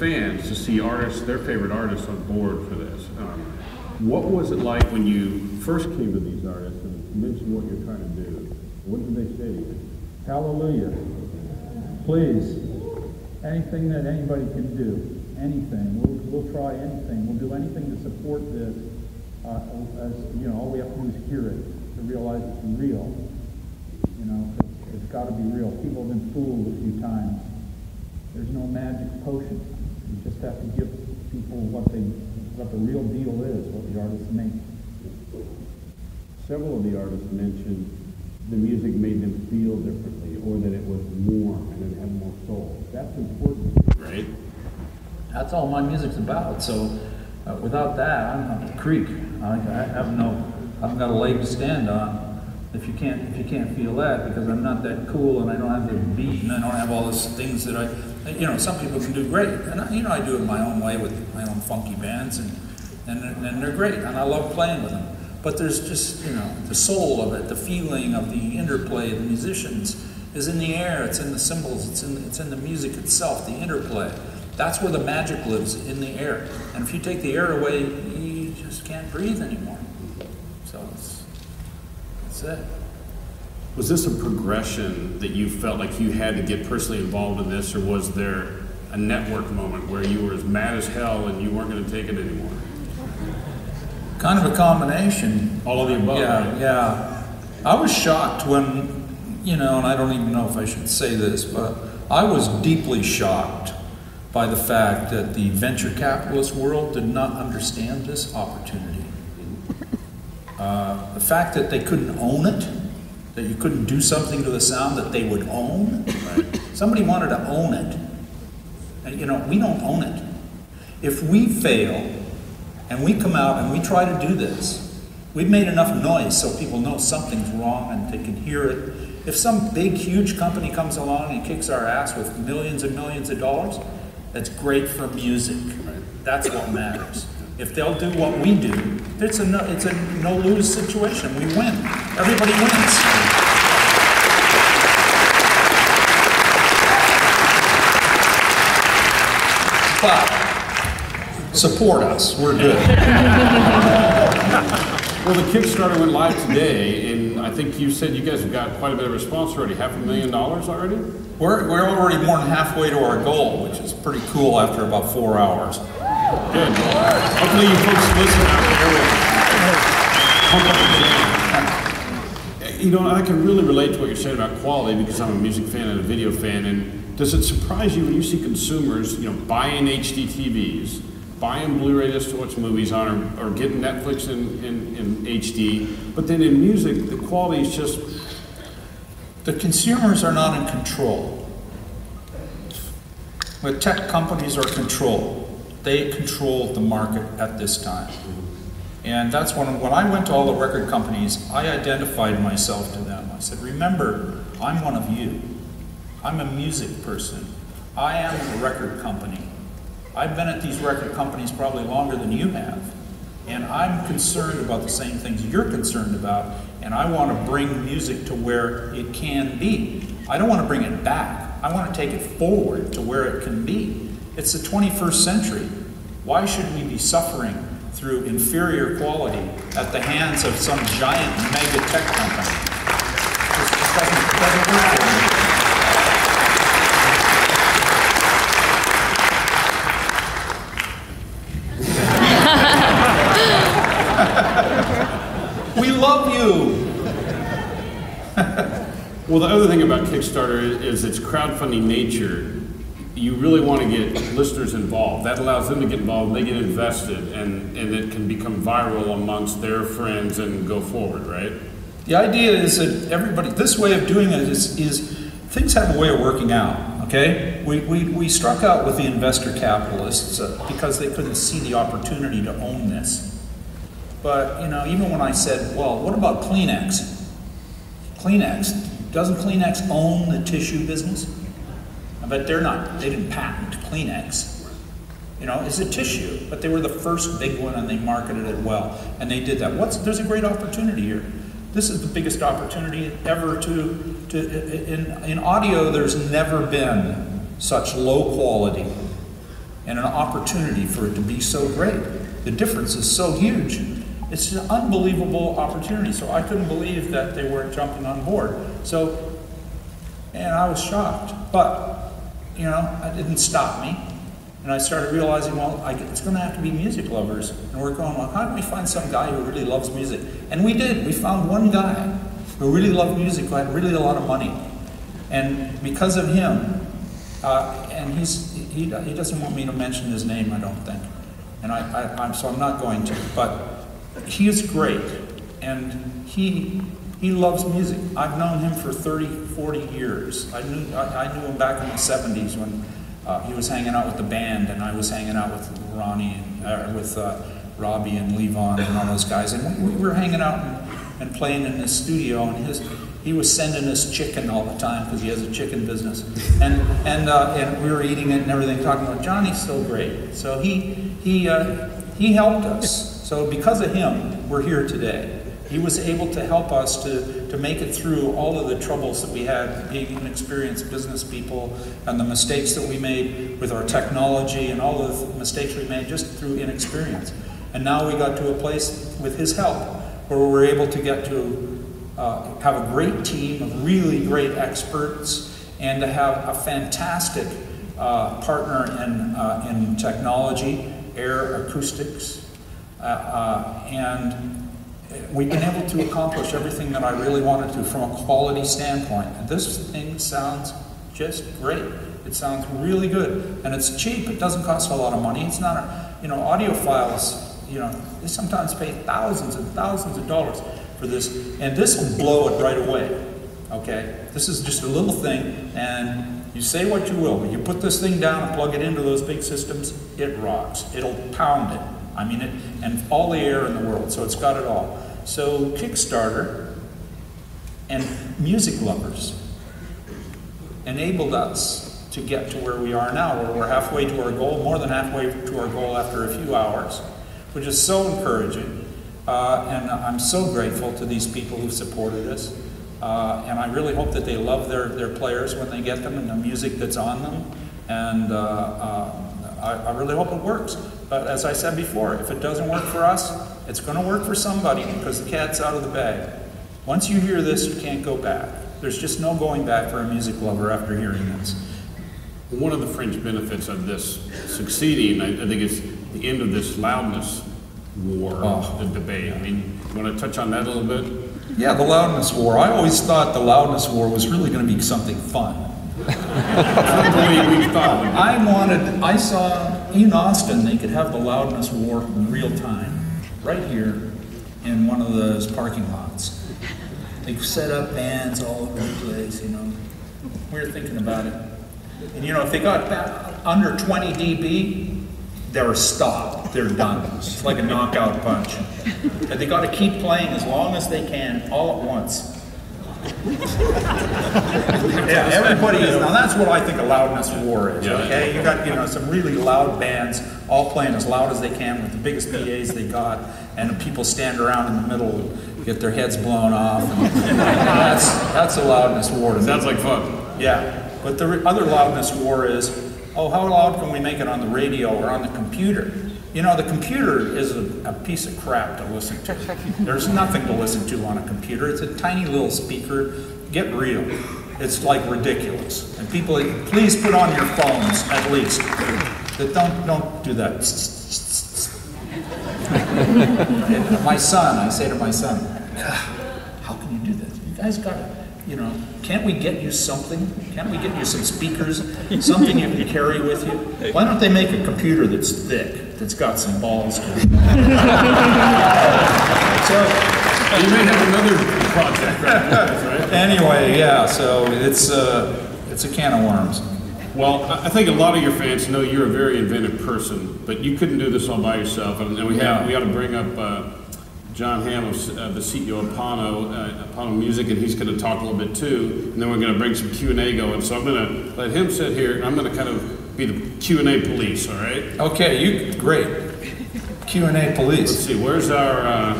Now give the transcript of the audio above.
fans to see artists, their favorite artists, on board for this. Um, what was it like when you first came to these artists and mentioned what you're trying to do? What did they say? Hallelujah. Please, anything that anybody can do, anything. We'll, we'll try anything. We'll do anything to support this. Uh, as, you know, all we have to do is hear it to realize it's real. You know, it's got to be real. People have been fooled a few times. There's no magic potion. You just have to give people what they, what the real deal is, what the artists make. Several of the artists mentioned the music made them feel differently, or that it was warm and it had more soul. That's important, right? That's all my music's about. So uh, without that, I'm up the creek. I, I have no, I've got a leg to stand on. If you can't, if you can't feel that, because I'm not that cool and I don't have the beat and I don't have all those things that I, you know, some people can do great, and I, you know, I do it my own way with my own funky bands, and and and they're great, and I love playing with them. But there's just, you know, the soul of it, the feeling of the interplay of the musicians is in the air, it's in the cymbals, it's in, it's in the music itself, the interplay. That's where the magic lives, in the air. And if you take the air away, you just can't breathe anymore. So it's, it. Was this a progression that you felt like you had to get personally involved in this, or was there a network moment where you were as mad as hell and you weren't going to take it anymore? Kind of a combination. All of the above. Yeah, right? yeah. I was shocked when, you know, and I don't even know if I should say this, but I was deeply shocked by the fact that the venture capitalist world did not understand this opportunity. Uh, the fact that they couldn't own it, that you couldn't do something to the sound that they would own. Right. Somebody wanted to own it. And you know, we don't own it. If we fail and we come out and we try to do this, we've made enough noise so people know something's wrong and they can hear it. If some big, huge company comes along and kicks our ass with millions and millions of dollars, that's great for music. That's what matters. If they'll do what we do, it's a no, it's a no lose situation. We win. Everybody wins. But support us. We're good. Well, the Kickstarter went live today, and I think you said you guys have got quite a bit of response already. Half a million dollars already? We're, we're already more than halfway to our goal, which is pretty cool after about four hours. Good. Hopefully, you folks listen out there. You know, I can really relate to what you're saying about quality because I'm a music fan and a video fan. And does it surprise you when you see consumers, you know, buying HD TVs, buying Blu-ray discs to watch movies on, or, or getting Netflix in, in, in HD, but then in music, the quality is just The consumers are not in control. The tech companies are control. They control the market at this time. And that's when, when I went to all the record companies, I identified myself to them. I said, remember, I'm one of you. I'm a music person. I am a record company. I've been at these record companies probably longer than you have. And I'm concerned about the same things you're concerned about. And I want to bring music to where it can be. I don't want to bring it back. I want to take it forward to where it can be. It's the 21st century. Why should we be suffering through inferior quality at the hands of some giant mega tech company? Just doesn't, doesn't work for me. We love you. Well, the other thing about Kickstarter is its crowdfunding nature. You really want to get listeners involved. That allows them to get involved, they get invested, and, and it can become viral amongst their friends and go forward, right? The idea is that everybody, this way of doing it is, is things have a way of working out, okay? We, we, we struck out with the investor capitalists uh, because they couldn't see the opportunity to own this. But, you know, even when I said, well, what about Kleenex? Kleenex, doesn't Kleenex own the tissue business? I bet they're not, they didn't patent Kleenex. You know, it's a tissue, but they were the first big one and they marketed it well. And they did that. What's, there's a great opportunity here. This is the biggest opportunity ever to, to in, in audio, there's never been such low quality and an opportunity for it to be so great. The difference is so huge. It's an unbelievable opportunity. So I couldn't believe that they weren't jumping on board. So, and I was shocked. But, you know, it didn't stop me. And I started realizing, well, I, it's going to have to be music lovers. And we're going, well, how do we find some guy who really loves music? And we did. We found one guy who really loved music, who had really a lot of money. And because of him, uh, and he's, he, he doesn't want me to mention his name, I don't think. And I, I, I'm, so I'm not going to. But he is great. And he, he loves music. I've known him for 30, 40 years. I knew, I, I knew him back in the 70s when uh, he was hanging out with the band, and I was hanging out with Ronnie, and, uh, with uh, Robbie and Levon and all those guys. And we, we were hanging out and, and playing in his studio, and his, he was sending us chicken all the time because he has a chicken business, and and uh, and we were eating it and everything, talking about Johnny's so great. So he he uh, he helped us. So because of him, we're here today. He was able to help us to, to make it through all of the troubles that we had being inexperienced business people and the mistakes that we made with our technology and all the mistakes we made just through inexperience. And now we got to a place with his help where we were able to get to uh, have a great team of really great experts and to have a fantastic uh, partner in, uh, in technology, Ayre Acoustics, uh, uh, and we've been able to accomplish everything that I really wanted to from a quality standpoint. And this thing sounds just great. It sounds really good, and it's cheap. It doesn't cost a lot of money. It's not, a, you know, audiophiles. You know, they sometimes pay thousands and thousands of dollars for this, and this will blow it right away. Okay, this is just a little thing, and you say what you will, but you put this thing down and plug it into those big systems, it rocks. It'll pound it. I mean it, and all the air in the world, so it's got it all. So Kickstarter and music lovers enabled us to get to where we are now, where we're halfway to our goal, more than halfway to our goal after a few hours, which is so encouraging. Uh, and I'm so grateful to these people who supported us. Uh, and I really hope that they love their, their players when they get them and the music that's on them. And uh, uh I, I really hope it works. But as I said before, if it doesn't work for us, it's going to work for somebody because the cat's out of the bag. Once you hear this, you can't go back. There's just no going back for a music lover after hearing this. One of the fringe benefits of this succeeding, I, I think, is the end of this loudness war, oh. the debate. I mean, you want to touch on that a little bit? Yeah, the loudness war. I always thought the loudness war was really going to be something fun. I wanted, I saw in Austin, they could have the loudness war in real time, right here in one of those parking lots. They set up bands all over the place, you know. We were thinking about it. And you know, if they got under 20 dB, they're stopped. They're done. It's like a knockout punch. And they got to keep playing as long as they can, all at once yeah, everybody is. Now that's what I think a loudness war is. Okay, you got you know some really loud bands all playing as loud as they can with the biggest PA's they got, and people stand around in the middle, get their heads blown off. And, that's that's a loudness war. To Sounds like fun. Yeah, but the other loudness war is, oh, how loud can we make it on the radio or on the computer? You know, the computer is a, a, piece of crap to listen to. There's nothing to listen to on a computer. It's a tiny little speaker. Get real. It's like ridiculous. And people, please put on your phones at least. That don't don't do that. my son, I say to my son, how can you do this? You guys got to you know, can't we get you something? Can't we get you some speakers, something you can carry with you? Why don't they make a computer that's thick, that's got some balls to it? so you may have another project, right? anyway, yeah. So it's uh, it's a can of worms. Well, I think a lot of your fans know you're a very inventive person, but you couldn't do this all by yourself, and we have we got to bring up. Uh, John Hamm, uh, the CEO of Pono, uh, Pono Music, and he's going to talk a little bit too. And then we're going to bring some Q and A going. So I'm going to let him sit here, and I'm going to kind of be the Q and A police. All right? Okay, you great. Q and A police. Let's see. Where's our? Uh,